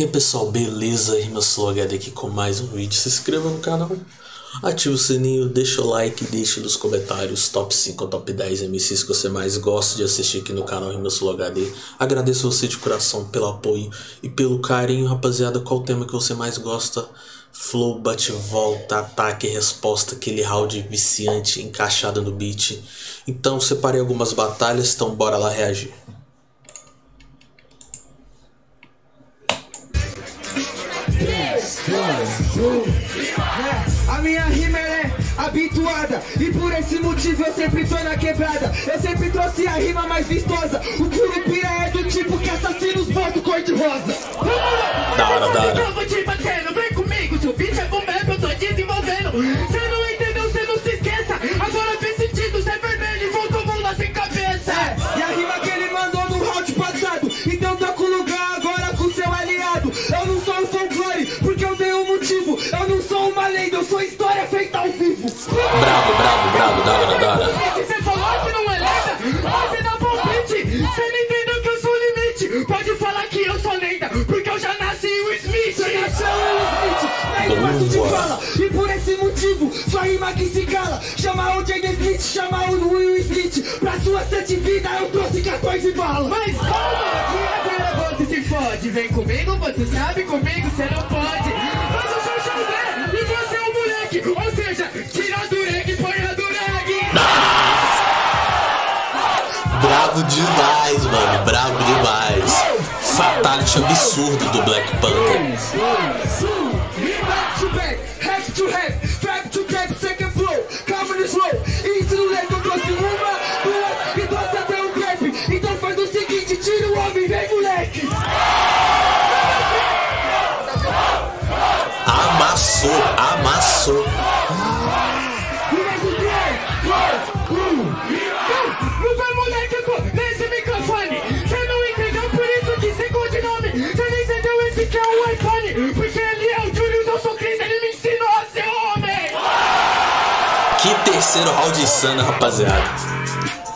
E aí pessoal, beleza? Rimas HD aqui com mais um vídeo. Se inscreva no canal, ative o sininho, deixa o like, deixa nos comentários top 5 ou top 10 MCs que você mais gosta de assistir aqui no canal Rimas HD. Agradeço você de coração pelo apoio e pelo carinho, rapaziada. Qual tema que você mais gosta? Flow, bate volta, ataque resposta, aquele round viciante encaixado no beat. Então separei algumas batalhas, então bora lá reagir. A minha rima é habituada. E por esse motivo eu sempre tô na quebrada. Eu sempre trouxe a rima mais vistosa. O Curupira é do tipo que assassina os botos cor-de-rosa. Da hora, da hora. Eu vou te batendo, vem comigo Seu beat é bom mesmo, eu tô desenvolvendo vivo Bravo, bravo, bravo, da hora, da hora. Você falou que não é lenda, você dá palpite. Você não entendeu que eu sou o limite. Pode falar que eu sou lenda, porque eu já nasci o Smith. Você nasceu o Smith, é espaço de fala. E por esse motivo, sua rima que se cala. Chama o Jaden Smith, chama o Will Smith. Pra sua sete vida eu trouxe 14 balas Mas calma, que agora você se fode Vem comigo, você sabe, comigo você não pode Ou seja, tira a dureg e põe a dureg Bravo demais, mano, bravo demais. Fatality absurdo do Black Panther. Terceiro round insano, rapaziada.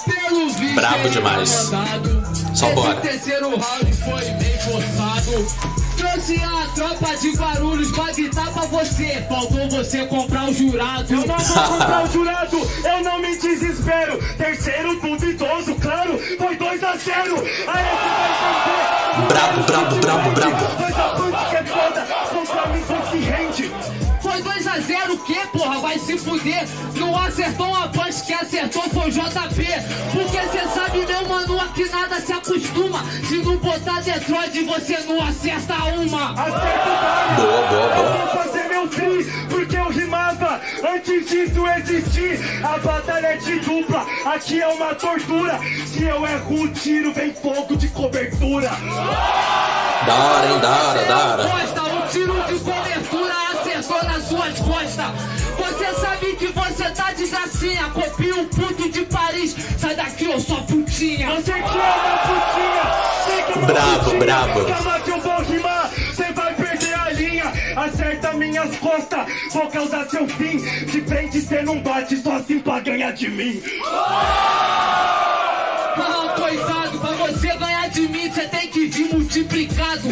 Pelo visto, Brabo demais. Só bora. terceiro round foi bem forçado. Trouxe a tropa de barulhos pra gritar pra você. Faltou você comprar o jurado. Eu não vou comprar o jurado, eu não me desespero. Terceiro duvidoso, claro, foi 2 a 0. Aí Não acertou uma punch, que acertou foi o JP. Porque cê sabe, meu mano, aqui nada se acostuma. Se não botar Detroit, você não acerta uma. Acerta o baile. Boa, boa, boa. Eu vou fazer meu free, porque eu rimava antes disso existir. A batalha é de dupla, aqui é uma tortura. Se eu erro um tiro, vem fogo de cobertura. Da hora, hein, da hora, da hora. Um tiro de cobertura acertou nas suas costas. Você sabe que você tá de gracinha. Copia um puto de Paris. Sai daqui, eu sou putinha. Você que é uma putinha, sei que é uma Brabo, putinha. brabo. Calma que eu vou rimar, você vai perder a linha. Acerta minhas costas, vou causar seu fim. De frente cê não bate, só assim pra ganhar de mim. Ah, coitado, pra você ganhar de mim, você tem que vir multiplicado.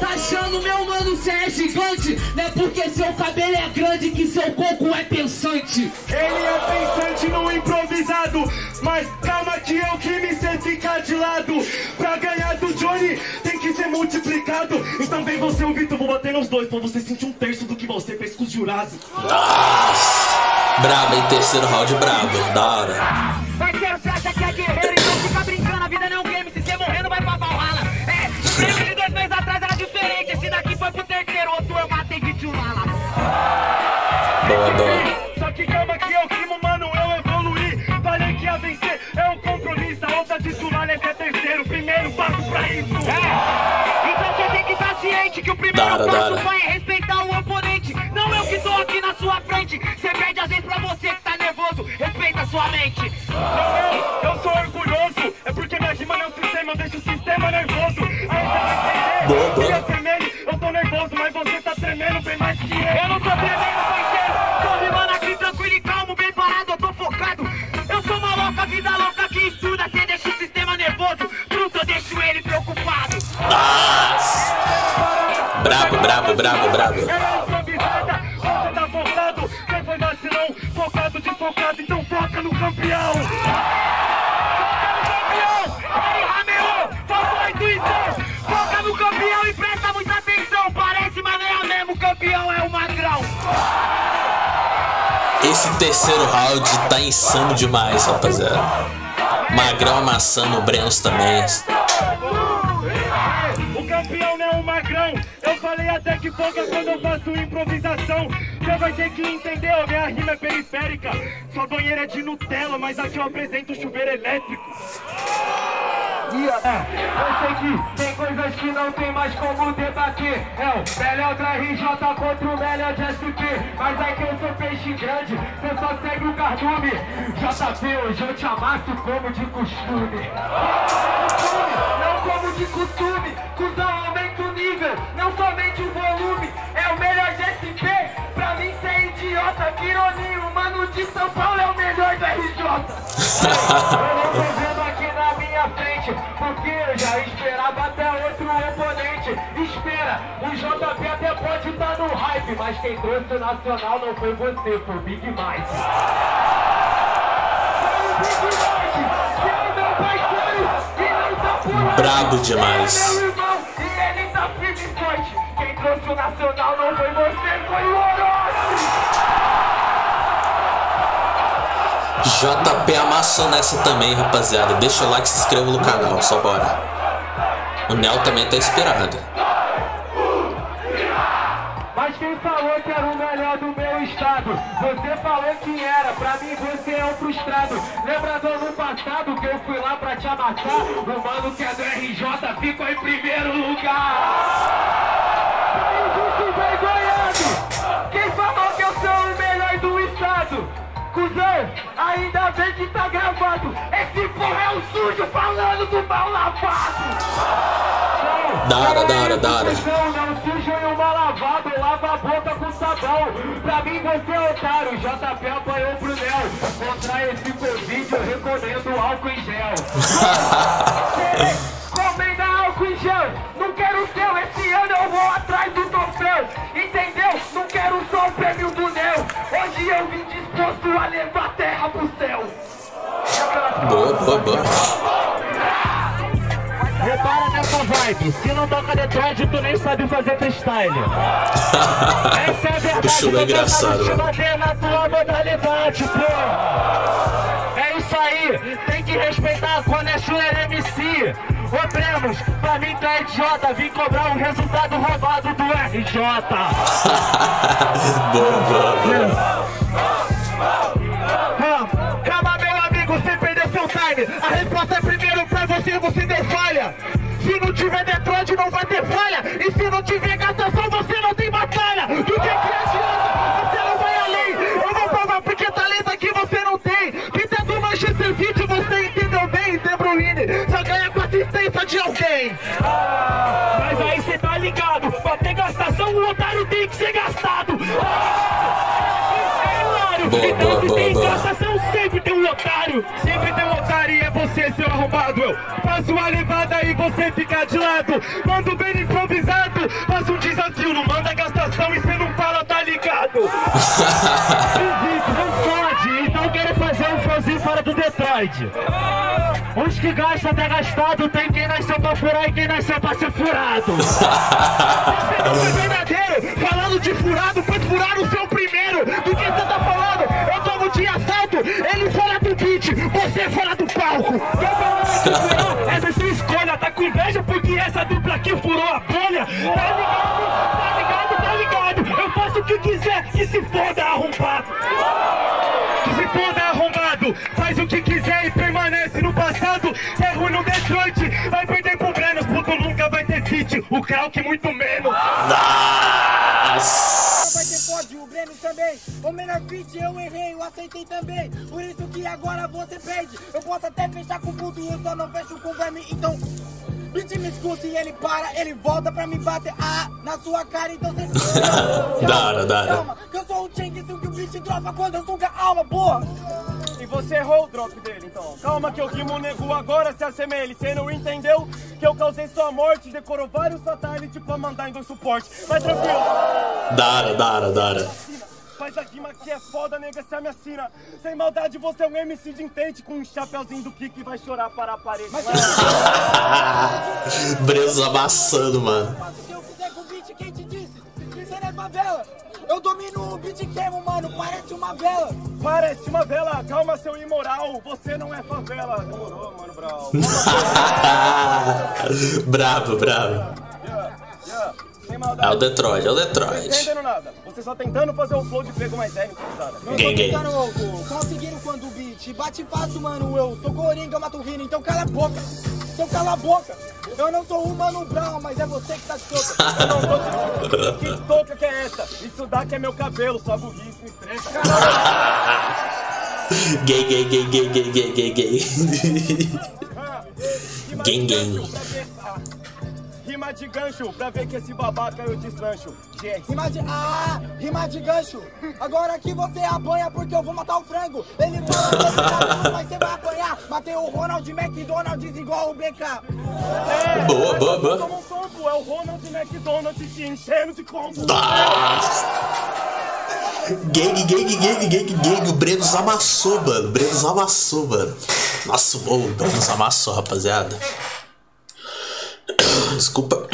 Tá achando, meu mano, você é gigante? Não é porque seu cabelo é grande que seu coco é pensante. Ele é pensante no improvisado, mas calma que eu que me sei ficar de lado. Pra ganhar do Johnny tem que ser multiplicado. Então vem você, o Vitor, vou bater nos dois pra você sentir um terço do que você fez com os jurados. Nossa. Brabo, hein, terceiro round brabo, da hora. Ciente que Brabo, brabo, brabo, tá focado, foi vacilão, focado, desfocado, então foca no campeão. Foca no campeão, ei Ramiro, faltou a intuição, foca no campeão e presta muita atenção, parece, mas não é mesmo, o campeão é o magrão. Esse terceiro round tá insano demais, rapaziada. Magrão amassando o Brenos também. Até que pouca quando eu faço improvisação. Você vai ter que entender, ó, minha rima é periférica. Sua banheira é de Nutella, mas aqui eu apresento chuveiro elétrico. É, eu sei que tem coisas que não tem mais como debater. É o melhor da RJ contra o melhor de SP. Mas é que eu sou peixe grande, você só segue o cardume. JP, hoje eu te amasso como de costume. Não como de costume, cuzão o nível, não somente o volume. É o melhor de SP, pra mim cê é idiota. Quironinho, mano de São Paulo é o melhor do RJ. Eu tô vendo aqui na minha frente, porque eu já esperava até outro oponente. Espera, o JP até pode estar no hype, mas quem trouxe o Nacional não foi você, foi o Big Mike. Foi o Big Mike, que é o meu parceiro, e não tá por aí. Brabo demais. É Quem trouxe o Nacional não foi você, foi o Orochi. JP amassou nessa também, rapaziada. Deixa o like, se inscreva no canal, só bora. O Nel também tá inspirado. Mas quem falou que era o melhor do meu estado? Você falou que era, pra mim você é um frustrado. Lembra do ano passado que eu fui lá pra te amassar? O mano que é do RJ ficou em primeiro lugar. Ainda bem que tá gravado. Esse porra é o sujo falando do mal lavado. Da hora, da hora, da hora. Não, não sujo e uma lavado, lava a boca com sabão. Pra mim você é otário, JP apanhou pro Nel. Contra esse Covid eu recomendo álcool em gel. Comenda álcool em gel, não quero o seu, esse ano eu vou atrás do troféu. Entendeu? Não quero só o prêmio do Nel. Hoje eu vim disposto a levar a terra pro céu. Boa, boa, boa. Repara nessa vibe, se não toca Detroit, tu nem sabe fazer freestyle. Essa é a verdade. O show é engraçado, te mano. bater na tua modalidade, pô. É isso aí, tem que respeitar quando é Schuller MC. Ô Bremos, pra mim tu é idiota, vim cobrar um resultado roubado do RJ. boa, boa, boa. A resposta é primeiro pra você, você deu falha. Se não tiver Detroit, não vai ter falha. E se não tiver gastação, você não tem batalha. Do que que adianta? Você não vai além. Eu vou provar porque talento aqui você não tem. Pinta do Manchester City, você entendeu bem. De Bruyne, só ganha com assistência de alguém. Ah, mas aí você tá ligado. Pra ter gastação, o otário tem que ser gastado. Eu faço uma levada e você fica de lado. Mando bem improvisado. Faço um desafio, não manda gastação e você não fala, tá ligado? Duvido, não pode. Então quero fazer um showzinho fora do Detroit. Os que gastam tá gastado, tem quem nasceu pra furar e quem nasceu pra ser furado. Você é verdadeiro, falando de furado, foi furar o seu primeiro. Do que você tá falando? Eu tomo de assalto, ele você fora do palco. Essa é sua escolha, tá com inveja porque essa dupla aqui furou a bolha. Tá ligado? Tá ligado? Tá ligado? Eu faço o que quiser, que se foda, arrombado. Que se foda, arrombado. Faz o que quiser e permanece no passado. É ruim no Detroit, vai perder pro Brenos, puto nunca vai ter fit. O Krauk muito menos. Nossa. Também. O menor fit eu errei, eu aceitei também. Por isso que agora você perde. Eu posso até fechar com o puto, eu só não fecho com o verme. Então, beat me escuta e ele para, ele volta pra me bater. Ah, na sua cara, então você Da hora, da hora. Calma, que eu sou o Cheng, que o beat dropa quando eu suga a alma, porra. E você errou o drop dele, então. Calma que eu rimo nego agora se assemelhe. Cê não entendeu que eu causei sua morte. Decorou vários satélite pra mandar em dois suporte. Mas tranquilo. Dara, Dara, Dara. Faz a rima que é foda, nega, se me assina. Sem maldade, você é um MC de intente com um chapeuzinho do que vai chorar para a parede. Mas Brezos amassando, mano. Faço o que eu quiser com o beat, quem te disse? Você não é favela. Eu domino o beat queimo, mano, parece uma vela. parece uma vela. Calma, seu imoral. Você não é favela. Demorou, mano, brau. bravo, bravo. É o. Detroit, é o Não Detroit. entendendo nada. Você só tentando fazer o flow de pego mais sério, cruzada. Não tô tentando louco, conseguindo quando o beat bate fácil, mano. Eu sou coringa, eu mato rindo, então cala a boca. Então cala a boca. Eu não sou o Mano Brown, mas é você que tá de toca. Eu não tô te... Que touca que é essa? Isso daqui é meu cabelo, sua burrice me estressa. Gay, gay, gay, gay, gay, gay, gay, gay. Ah, gang. Rima de gancho pra ver que esse babaca eu deslancho. Gente, Rima de. Ah, rima de gancho. Agora que você apanha porque eu vou matar o frango. Ele fala que você tá mas você vai apanhar. Matei o Ronald McDonald's igual o BK. é, Boa, boa, boa. toma um tombo, é o Ronald McDonald te enchendo de combo. Gang, gang, gang, gang, gang. O Brenos amassou, mano. O Brenos amassou, mano. Nossa, o Brenos amassou, rapaziada. Desculpa.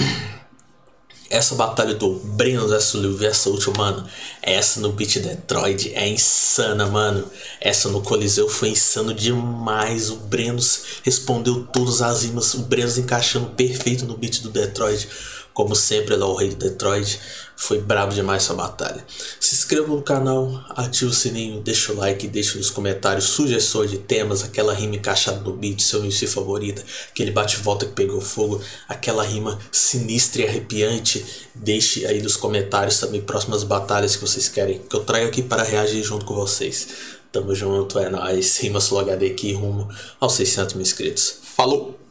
Essa batalha do vs Lil vs Último, mano. Essa no beat Detroit é insana, mano. Essa no Coliseu foi insano demais. O Brenos respondeu todas as rimas. O Brenos encaixando perfeito no beat do Detroit. Como sempre, ele o rei do Detroit. Foi brabo demais essa batalha. Se inscreva no canal, ative o sininho, deixa o like, deixa nos comentários sugestões de temas, aquela rima encaixada no beat, seu MC favorita, aquele bate-volta que pegou fogo, aquela rima sinistra e arrepiante. Deixe aí nos comentários também próximas batalhas que vocês querem que eu traga aqui para reagir junto com vocês. Tamo junto, é nóis. Rimas Flow HD aqui rumo aos 600 mil inscritos. Falou!